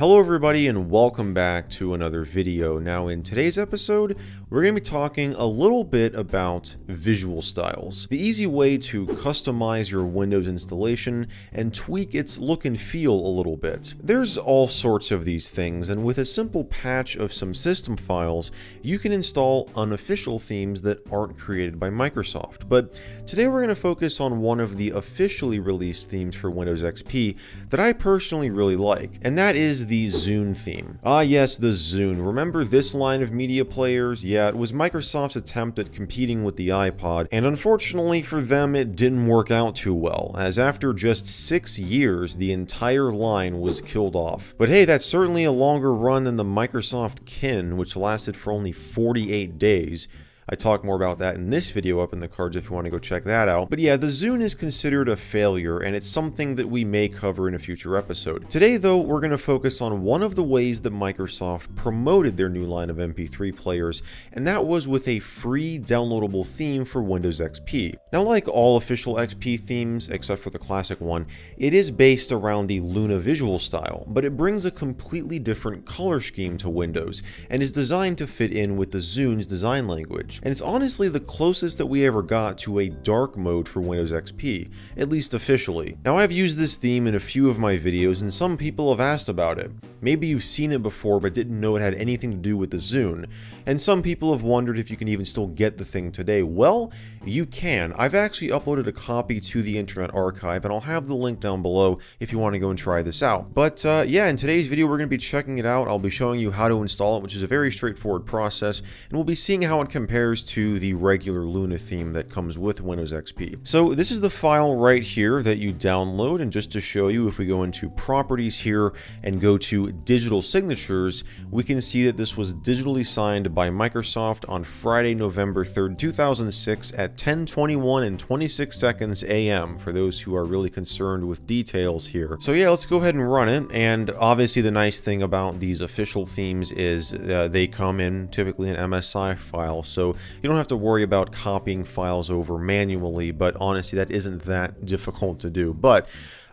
Hello everybody and welcome back to another video. Now in today's episode, we're going to be talking a little bit about visual styles. The easy way to customize your Windows installation and tweak its look and feel a little bit. There's all sorts of these things and with a simple patch of some system files, you can install unofficial themes that aren't created by Microsoft. But today we're going to focus on one of the officially released themes for Windows XP that I personally really like, and that is the Zune theme. Ah yes, the Zune. Remember this line of media players? Yeah, it was Microsoft's attempt at competing with the iPod, and unfortunately for them it didn't work out too well, as after just six years the entire line was killed off. But hey, that's certainly a longer run than the Microsoft Kin, which lasted for only 48 days. I talk more about that in this video up in the cards if you want to go check that out. But yeah, the Zune is considered a failure, and it's something that we may cover in a future episode. Today, though, we're going to focus on one of the ways that Microsoft promoted their new line of MP3 players, and that was with a free downloadable theme for Windows XP. Now, like all official XP themes, except for the classic one, it is based around the Luna visual style, but it brings a completely different color scheme to Windows, and is designed to fit in with the Zune's design language and it's honestly the closest that we ever got to a dark mode for Windows XP, at least officially. Now I've used this theme in a few of my videos and some people have asked about it. Maybe you've seen it before but didn't know it had anything to do with the Zune, and some people have wondered if you can even still get the thing today. Well, you can. I've actually uploaded a copy to the Internet Archive, and I'll have the link down below if you want to go and try this out. But uh, yeah, in today's video we're going to be checking it out. I'll be showing you how to install it, which is a very straightforward process, and we'll be seeing how it compares to the regular Luna theme that comes with Windows XP. So this is the file right here that you download, and just to show you, if we go into Properties here and go to digital signatures, we can see that this was digitally signed by Microsoft on Friday, November 3rd, 2006 at 10:21 and 26 seconds AM for those who are really concerned with details here. So yeah, let's go ahead and run it. And obviously the nice thing about these official themes is uh, they come in typically an MSI file, so you don't have to worry about copying files over manually, but honestly that isn't that difficult to do. But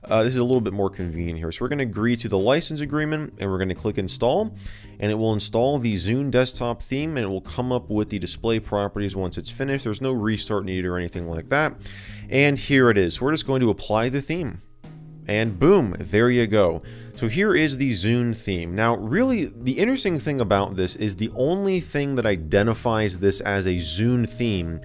uh, this is a little bit more convenient here. So we're going to agree to the license agreement and we're going to click install and it will install the Zune desktop theme and it will come up with the display properties once it's finished. There's no restart needed or anything like that. And here it is. So we're just going to apply the theme and boom, there you go. So here is the Zune theme. Now, really, the interesting thing about this is the only thing that identifies this as a Zune theme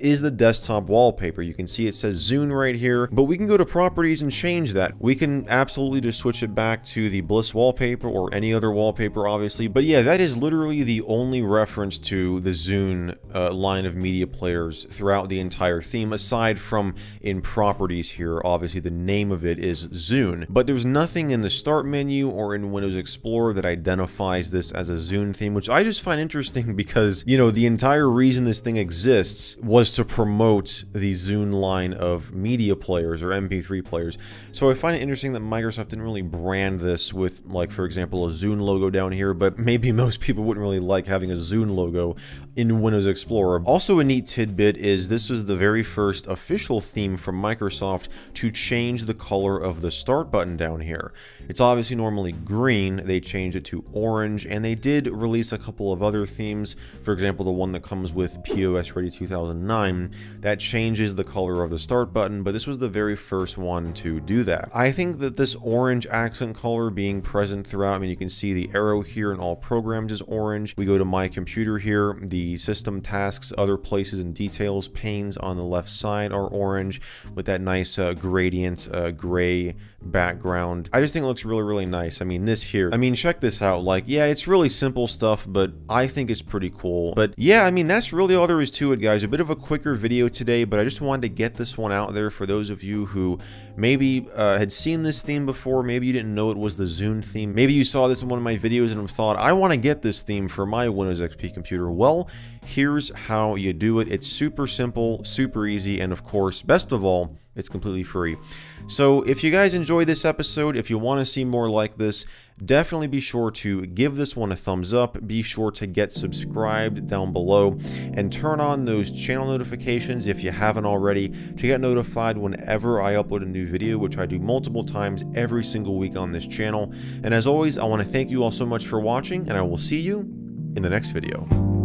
is the desktop wallpaper. You can see it says Zune right here, but we can go to properties and change that. We can absolutely just switch it back to the Bliss wallpaper or any other wallpaper, obviously. But yeah, that is literally the only reference to the Zune uh, line of media players throughout the entire theme, aside from in properties here. Obviously, the name of it is Zune, but there's nothing in the start menu or in Windows Explorer that identifies this as a Zune theme, which I just find interesting because, you know, the entire reason this thing exists was to promote the Zune line of media players or MP3 players. So I find it interesting that Microsoft didn't really brand this with, like, for example, a Zune logo down here, but maybe most people wouldn't really like having a Zune logo in Windows Explorer. Also a neat tidbit is this was the very first official theme from Microsoft to change the color of the start button down here. It's obviously normally green, they changed it to orange, and they did release a couple of other themes, for example the one that comes with POS Ready 2009 that changes the color of the start button, but this was the very first one to do that. I think that this orange accent color being present throughout, I mean, you can see the arrow here in all programs is orange. We go to my computer here, the system tasks, other places and details panes on the left side are orange with that nice uh, gradient uh, gray background. I just think it looks really, really nice. I mean, this here, I mean, check this out. Like, yeah, it's really simple stuff, but I think it's pretty cool. But yeah, I mean, that's really all there is to it, guys. A bit of a quicker video today, but I just wanted to get this one out there for those of you who maybe uh, had seen this theme before. Maybe you didn't know it was the Zune theme. Maybe you saw this in one of my videos and thought, I want to get this theme for my Windows XP computer. Well, here here's how you do it. It's super simple, super easy, and of course, best of all, it's completely free. So if you guys enjoyed this episode, if you want to see more like this, definitely be sure to give this one a thumbs up. Be sure to get subscribed down below and turn on those channel notifications if you haven't already to get notified whenever I upload a new video, which I do multiple times every single week on this channel. And as always, I want to thank you all so much for watching, and I will see you in the next video.